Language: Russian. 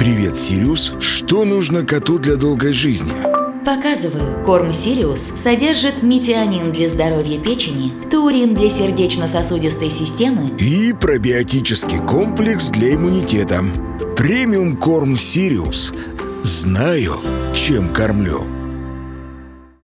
Привет, Сириус. Что нужно коту для долгой жизни? Показываю. Корм Сириус содержит метионин для здоровья печени, таурин для сердечно-сосудистой системы И пробиотический комплекс для иммунитета. Премиум корм Сириус. Знаю, чем кормлю.